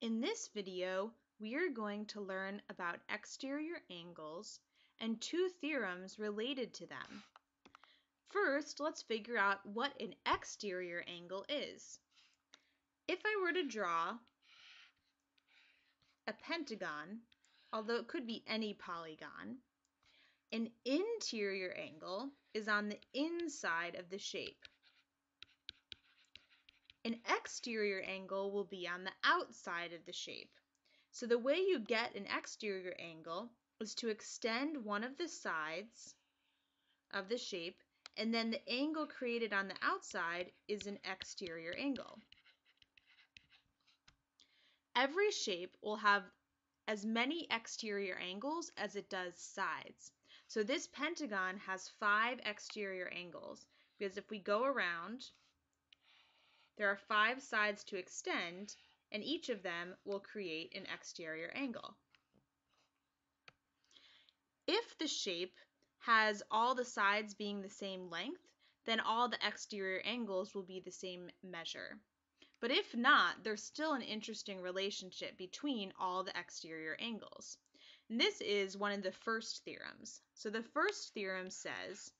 In this video, we are going to learn about exterior angles and two theorems related to them. First, let's figure out what an exterior angle is. If I were to draw a pentagon, although it could be any polygon, an interior angle is on the inside of the shape. An exterior angle will be on the outside of the shape. So the way you get an exterior angle is to extend one of the sides of the shape and then the angle created on the outside is an exterior angle. Every shape will have as many exterior angles as it does sides. So this pentagon has five exterior angles because if we go around, there are five sides to extend and each of them will create an exterior angle. If the shape has all the sides being the same length, then all the exterior angles will be the same measure. But if not, there's still an interesting relationship between all the exterior angles. And this is one of the first theorems. So the first theorem says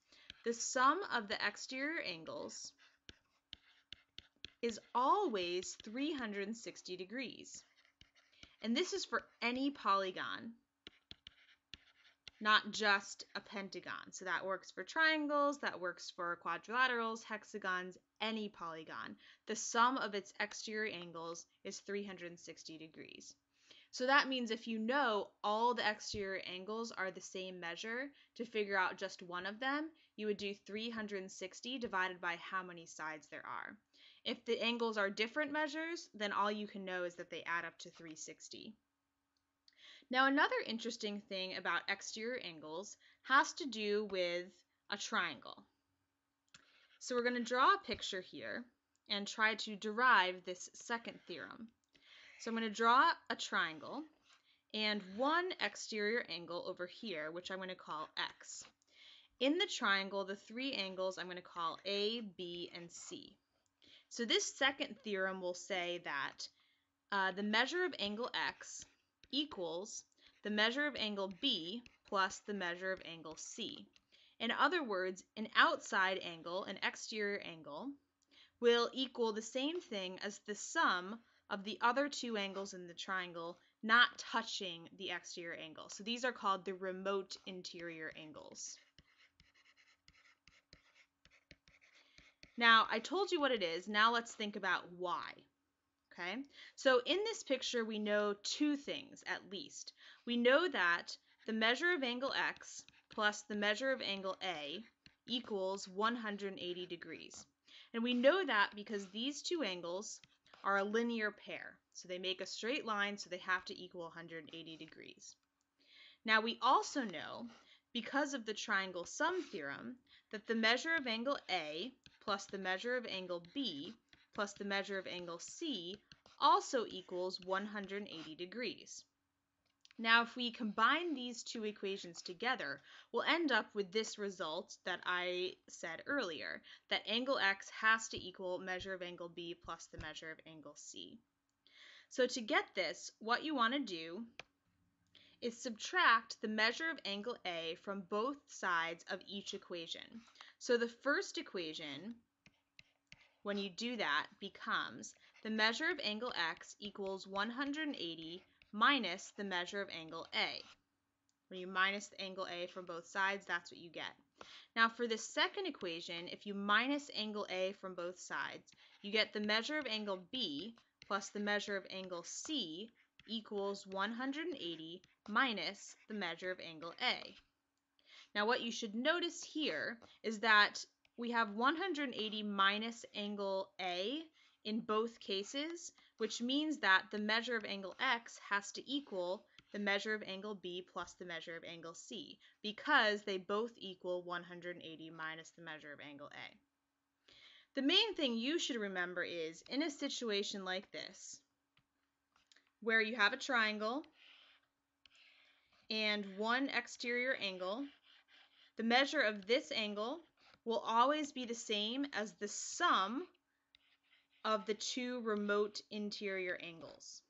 the sum of the exterior angles is always 360 degrees. And this is for any polygon, not just a pentagon. So that works for triangles, that works for quadrilaterals, hexagons, any polygon. The sum of its exterior angles is 360 degrees. So that means if you know all the exterior angles are the same measure, to figure out just one of them, you would do 360 divided by how many sides there are. If the angles are different measures, then all you can know is that they add up to 360. Now another interesting thing about exterior angles has to do with a triangle. So we're going to draw a picture here and try to derive this second theorem. So I'm going to draw a triangle and one exterior angle over here, which I'm going to call x. In the triangle, the three angles I'm going to call A, B, and C. So this second theorem will say that uh, the measure of angle x equals the measure of angle B plus the measure of angle C. In other words, an outside angle, an exterior angle, will equal the same thing as the sum of the other two angles in the triangle not touching the exterior angle. So these are called the remote interior angles. Now, I told you what it is. Now let's think about why. Okay, so in this picture, we know two things at least. We know that the measure of angle x plus the measure of angle A equals 180 degrees. And we know that because these two angles are a linear pair. So they make a straight line, so they have to equal 180 degrees. Now we also know, because of the triangle sum theorem, that the measure of angle A plus the measure of angle B plus the measure of angle C also equals 180 degrees. Now, if we combine these two equations together, we'll end up with this result that I said earlier, that angle x has to equal measure of angle b plus the measure of angle c. So to get this, what you want to do is subtract the measure of angle a from both sides of each equation. So the first equation, when you do that, becomes the measure of angle x equals 180 minus the measure of angle A. When you minus the angle A from both sides, that's what you get. Now for the second equation, if you minus angle A from both sides, you get the measure of angle B plus the measure of angle C equals 180 minus the measure of angle A. Now what you should notice here is that we have 180 minus angle A in both cases, which means that the measure of angle x has to equal the measure of angle b plus the measure of angle c, because they both equal 180 minus the measure of angle a. The main thing you should remember is, in a situation like this, where you have a triangle and one exterior angle, the measure of this angle will always be the same as the sum of the two remote interior angles.